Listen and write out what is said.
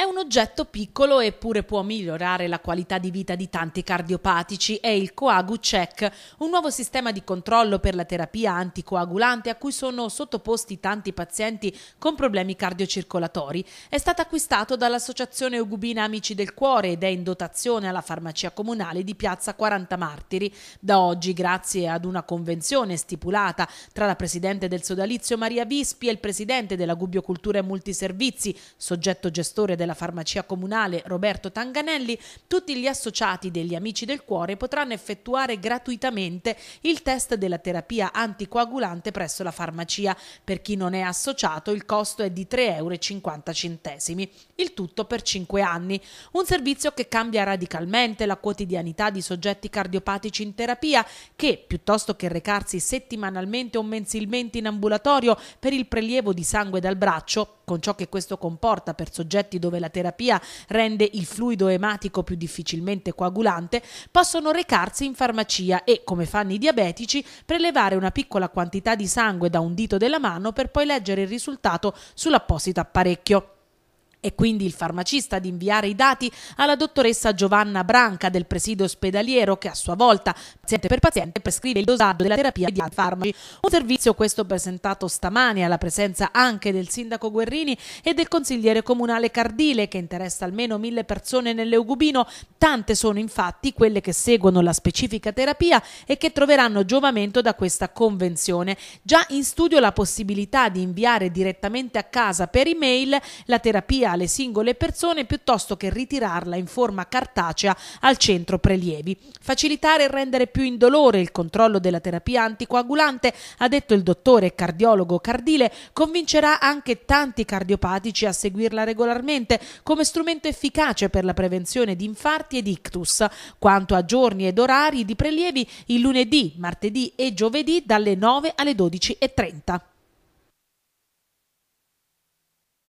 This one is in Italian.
È un oggetto piccolo eppure può migliorare la qualità di vita di tanti cardiopatici. È il Coagu Check, un nuovo sistema di controllo per la terapia anticoagulante a cui sono sottoposti tanti pazienti con problemi cardiocircolatori. È stato acquistato dall'Associazione Eugubina Amici del Cuore ed è in dotazione alla farmacia comunale di Piazza 40 Martiri. Da oggi, grazie ad una convenzione stipulata tra la presidente del sodalizio Maria Vispi e il presidente della Gubbio Cultura e Multiservizi, soggetto gestore della della farmacia comunale Roberto Tanganelli, tutti gli associati degli Amici del Cuore potranno effettuare gratuitamente il test della terapia anticoagulante presso la farmacia. Per chi non è associato il costo è di 3,50 euro, il tutto per 5 anni. Un servizio che cambia radicalmente la quotidianità di soggetti cardiopatici in terapia che, piuttosto che recarsi settimanalmente o mensilmente in ambulatorio per il prelievo di sangue dal braccio, con ciò che questo comporta per soggetti dove la terapia rende il fluido ematico più difficilmente coagulante, possono recarsi in farmacia e, come fanno i diabetici, prelevare una piccola quantità di sangue da un dito della mano per poi leggere il risultato sull'apposito apparecchio. È quindi il farmacista ad inviare i dati alla dottoressa Giovanna Branca del presidio ospedaliero che a sua volta, paziente per paziente, prescrive il dosaggio della terapia di farmaci. Un servizio questo presentato stamani alla presenza anche del sindaco Guerrini e del consigliere comunale Cardile che interessa almeno mille persone nell'Eugubino. Tante sono infatti quelle che seguono la specifica terapia e che troveranno giovamento da questa convenzione. Già in studio la possibilità di inviare direttamente a casa per email la terapia alle singole persone piuttosto che ritirarla in forma cartacea al centro prelievi. Facilitare e rendere più indolore il controllo della terapia anticoagulante, ha detto il dottore cardiologo Cardile, convincerà anche tanti cardiopatici a seguirla regolarmente come strumento efficace per la prevenzione di infarti ed ictus. Quanto a giorni ed orari di prelievi, il lunedì, martedì e giovedì dalle 9 alle 12.30.